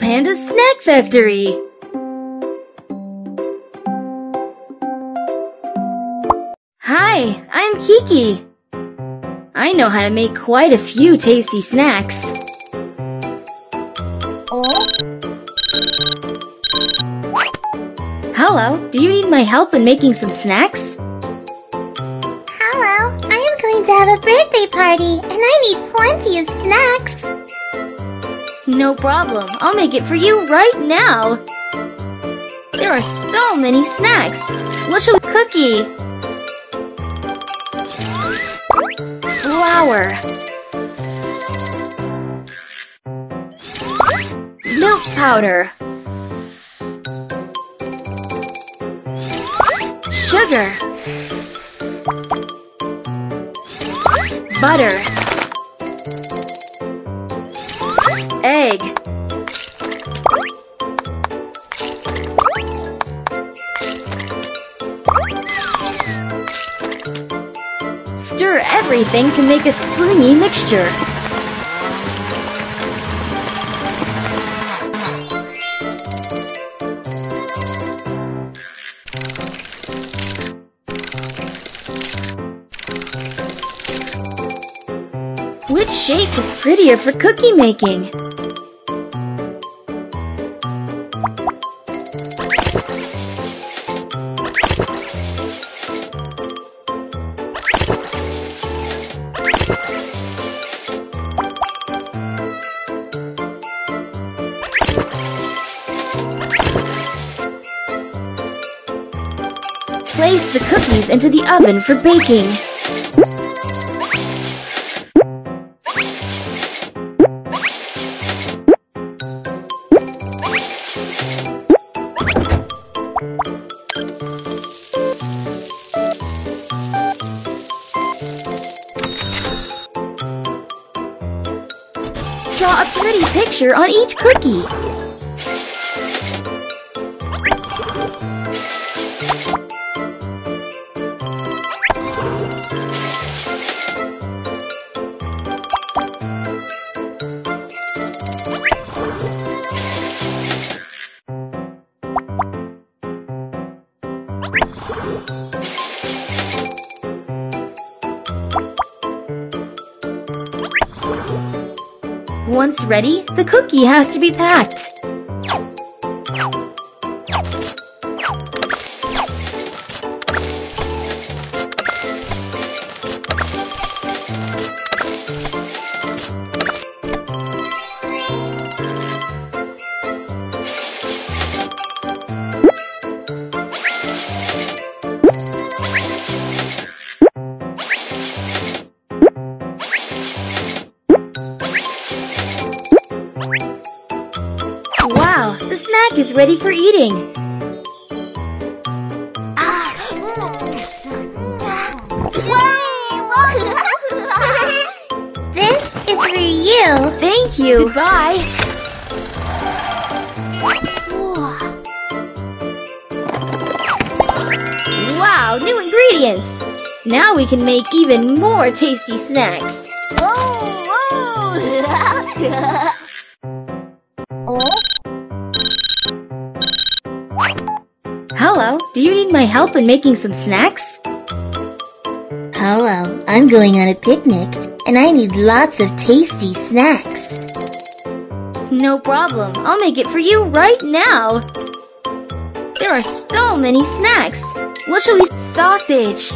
Panda's Snack Factory! Hi, I'm Kiki. I know how to make quite a few tasty snacks. Oh, Hello, do you need my help in making some snacks? hello. I am going to have a birthday party, and I need plenty of snacks. No problem, I'll make it for you right now. There are so many snacks. What shall we cookie? Flour. Milk powder. Sugar. Butter. Stir everything to make a springy mixture. Which shape is prettier for cookie making? Place the cookies into the oven for baking. Draw a pretty picture on each cookie. Once ready, the cookie has to be packed. Is ready for eating. this is for you. Thank you. Goodbye. Wow, new ingredients. Now we can make even more tasty snacks. Hello, do you need my help in making some snacks? hello. I'm going on a picnic, and I need lots of tasty snacks. No problem. I'll make it for you right now. There are so many snacks. What shall we sausage?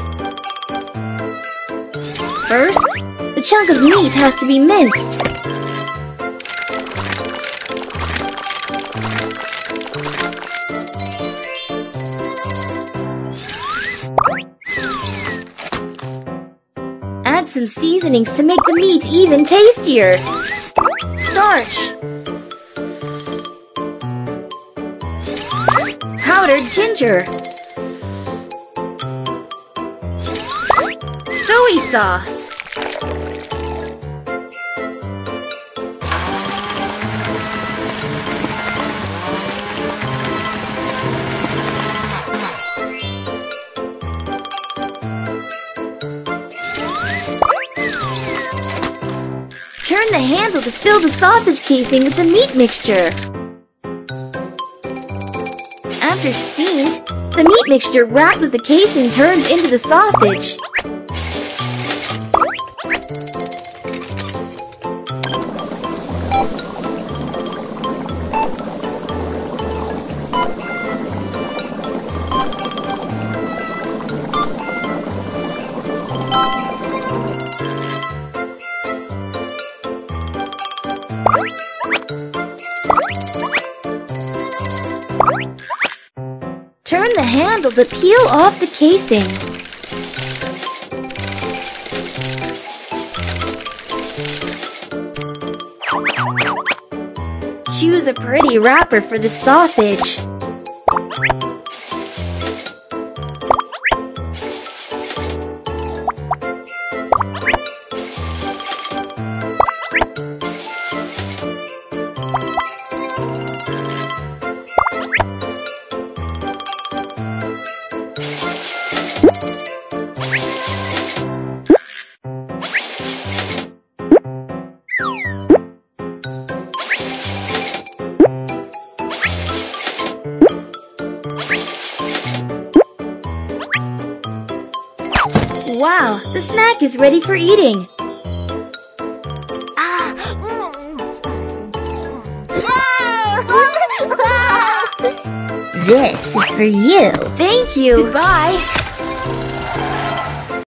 First, the chunk of meat has to be minced. Some seasonings to make the meat even tastier. Starch. Powdered ginger. Soy sauce. turn the handle to fill the sausage casing with the meat mixture. After steamed, the meat mixture wrapped with the casing turns into the sausage. Turn the handle to peel off the casing. Choose a pretty wrapper for the sausage. Wow, the snack is ready for eating. Ah, mm. This is for you. Thank you. Goodbye.